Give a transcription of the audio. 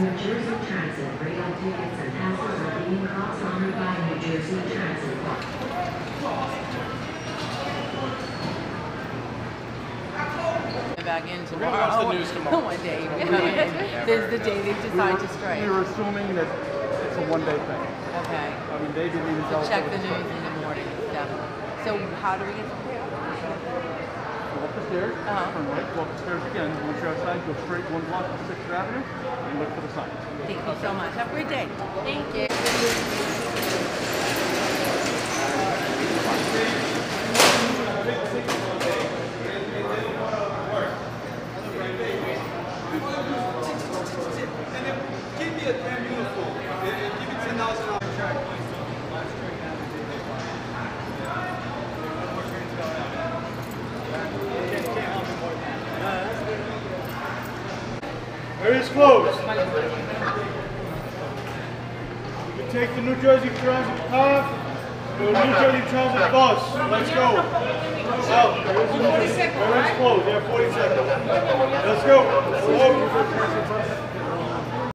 New Jersey Transit rail tickets and passes are being cross-honored by New Jersey Transit. back in watch tomorrow. the oh, news tomorrow. One day. This is the day they decide to strike. We were assuming that it's a one-day thing. Okay. I mean, they didn't even tell us. Check it the was news straight. in the morning and stuff. So how do we get prepared? go up the stairs, uh-huh. turn right, go up the stairs again. Once you're outside, go straight one block to 6th Avenue and look for the sign. Thank you so much. Have a great day. Thank you. Give me a 10 Area is closed. Can take the New Jersey Transit or the New Jersey Transit bus. Let's go. Out. Area is closed. Yeah, 40 seconds. Let's go.